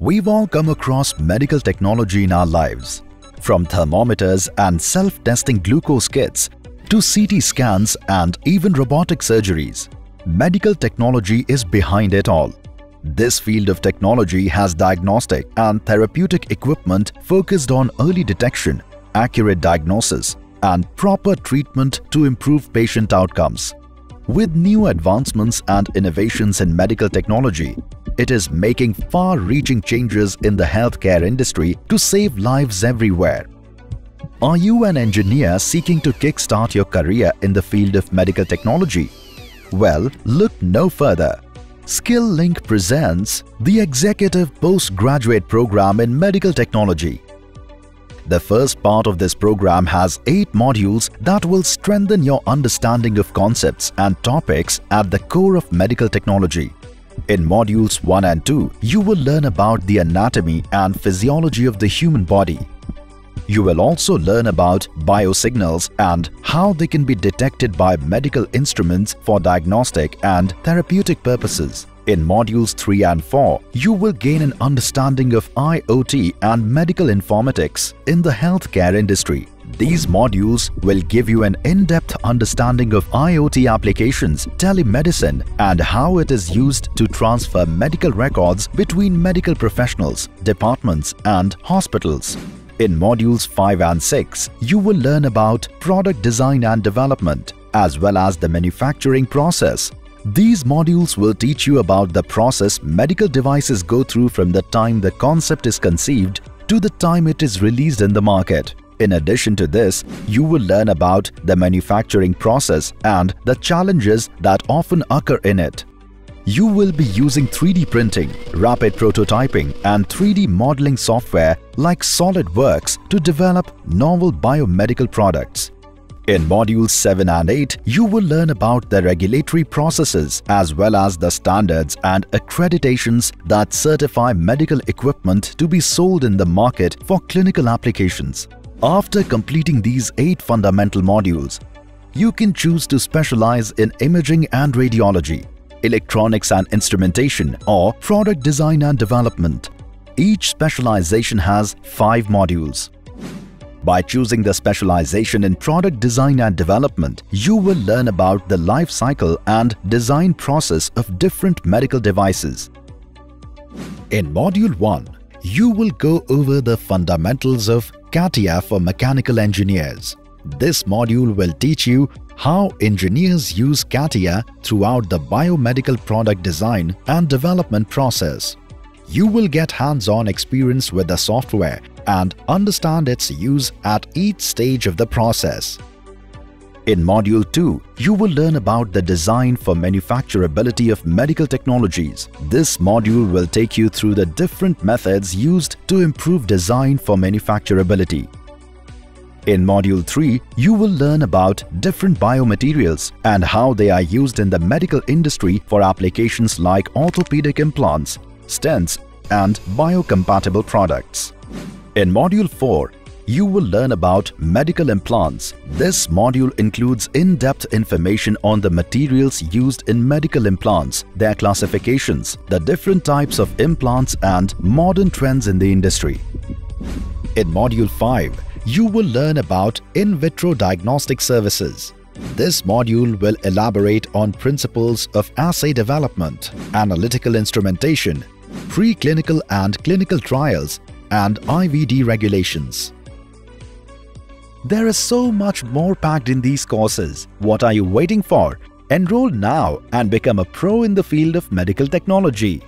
We've all come across medical technology in our lives. From thermometers and self-testing glucose kits to CT scans and even robotic surgeries, medical technology is behind it all. This field of technology has diagnostic and therapeutic equipment focused on early detection, accurate diagnosis, and proper treatment to improve patient outcomes. With new advancements and innovations in medical technology, it is making far-reaching changes in the healthcare industry to save lives everywhere. Are you an engineer seeking to kickstart your career in the field of medical technology? Well, look no further. Skill-Lync presents the Executive Postgraduate Program in Medical Technology. The first part of this program has 8 modules that will strengthen your understanding of concepts and topics at the core of medical technology. In modules 1 and 2, you will learn about the anatomy and physiology of the human body. You will also learn about biosignals and how they can be detected by medical instruments for diagnostic and therapeutic purposes. In modules 3 and 4, you will gain an understanding of IoT and medical informatics in the healthcare industry. These modules will give you an in-depth understanding of IoT applications, telemedicine and how it is used to transfer medical records between medical professionals, departments and hospitals. In modules 5 and 6, you will learn about product design and development as well as the manufacturing process. These modules will teach you about the process medical devices go through from the time the concept is conceived to the time it is released in the market. In addition to this, you will learn about the manufacturing process and the challenges that often occur in it. You will be using 3D printing, rapid prototyping and 3D modeling software like SolidWorks to develop novel biomedical products. In modules 7 and 8, you will learn about the regulatory processes as well as the standards and accreditations that certify medical equipment to be sold in the market for clinical applications. After completing these 8 fundamental modules, you can choose to specialize in imaging and radiology, electronics and instrumentation or product design and development. Each specialization has 5 modules. By choosing the specialization in product design and development, you will learn about the life cycle and design process of different medical devices. In Module 1, you will go over the fundamentals of CATIA for mechanical engineers. This module will teach you how engineers use CATIA throughout the biomedical product design and development process. You will get hands-on experience with the software and understand its use at each stage of the process. In Module 2, you will learn about the design for manufacturability of medical technologies. This module will take you through the different methods used to improve design for manufacturability. In Module 3, you will learn about different biomaterials and how they are used in the medical industry for applications like orthopedic implants, stents and biocompatible products. In Module 4, you will learn about medical implants. This module includes in-depth information on the materials used in medical implants, their classifications, the different types of implants and modern trends in the industry. In Module 5, you will learn about in vitro diagnostic services. This module will elaborate on principles of assay development, analytical instrumentation, preclinical and clinical trials, and IVD regulations. There is so much more packed in these courses. What are you waiting for? Enroll now and become a pro in the field of medical technology.